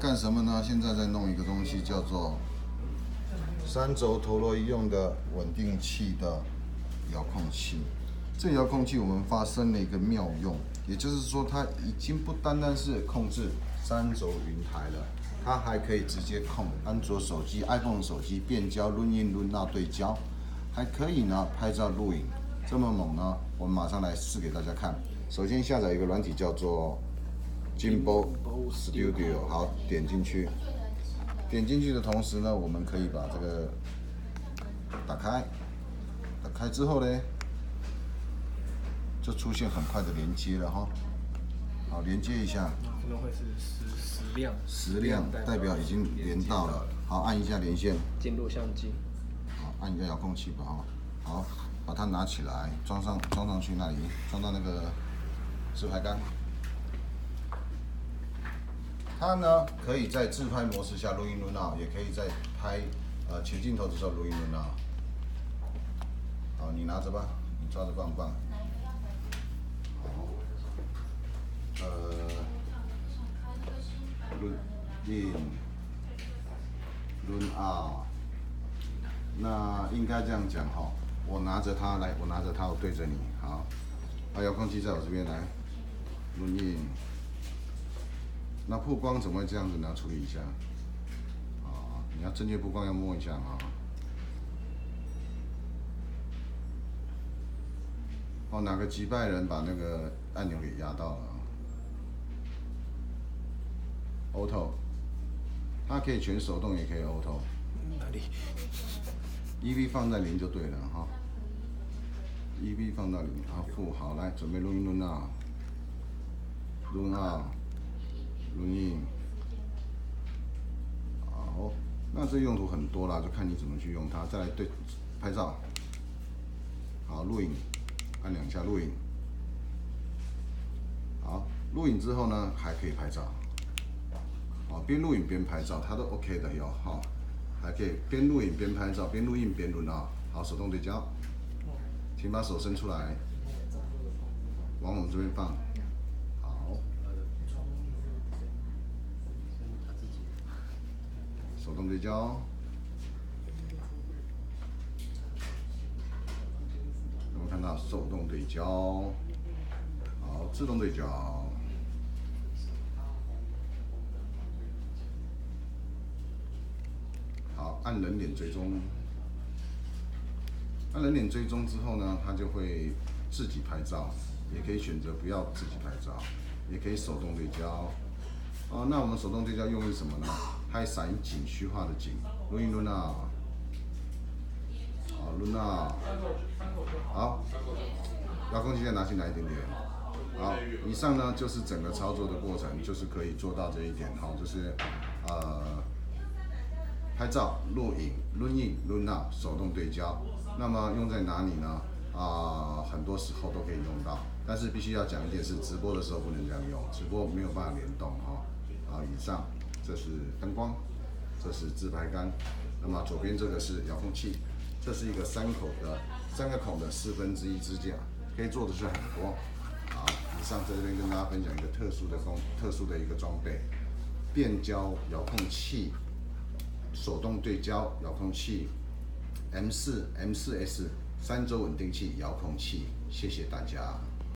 干什么呢？现在在弄一个东西，叫做三轴陀螺仪用的稳定器的遥控器。这遥控器我们发生了一个妙用，也就是说，它已经不单单是控制三轴云台了，它还可以直接控安卓手机、iPhone 手机变焦、录音、录那对焦，还可以呢拍照录影。这么猛呢，我们马上来试给大家看。首先下载一个软体叫做 Gimbal Studio，好，点进去。点进去的同时呢，我们可以把这个打开。打开之后呢，就出现很快的连接了哈。好，连接一下。这个会是十十量，十量代表已经连到了。好，按一下连线。进入相机。好，按一下遥控器吧哈。好，把它拿起来，装上装上去那里，装到那个自拍杆。它呢，可以在自拍模式下录音录到，也可以在拍呃前镜头的时候录音录到。好，你拿着吧，你抓着棒棒。好，呃，录音录啊，那应该这样讲哈，我拿着它来，我拿着它，我对着你，好，啊，遥控器在我这边来录音。那曝光怎么会这样子？你要处理一下。啊，你要正确曝光要摸一下啊。哦，哪个击败人把那个按钮给压到了？Auto，它可以全手动，也可以 Auto。哪里？EV 放在零就对了哈。EV 放到零，啊，负好，来准备录音录啊，录啊。录音，好，那这用途很多啦，就看你怎么去用它。再来对拍照，好，录影，按两下录影，好，录影之后呢，还可以拍照，好，边录影边拍照，它都 OK 的哟，好，还可以边录影边拍照，边录音边录啊，好，手动对焦，请把手伸出来，往我们这边放。手动对焦，有没有看到手动对焦？好，自动对焦。好，按人脸追踪。按人脸追踪之后呢，它就会自己拍照，也可以选择不要自己拍照，也可以手动对焦。哦，那我们手动对焦用于什么呢？拍散景、虚化的景。录音录那，好录那，好，遥控器再拿进来一点点。好，以上呢就是整个操作的过程，就是可以做到这一点。好，就是呃拍照、录影、录音、录那，手动对焦。那么用在哪里呢？啊，很多时候都可以用到，但是必须要讲一件事：直播的时候不能这样用，直播没有办法联动哈。好，以上这是灯光，这是自拍杆，那么左边这个是遥控器，这是一个三口的三个孔的四分之一支架，可以做的是很多。好，以上在这边跟大家分享一个特殊的工，特殊的一个装备，变焦遥控器，手动对焦遥控器，M 四 M 四 S 三轴稳定器遥控器，谢谢大家。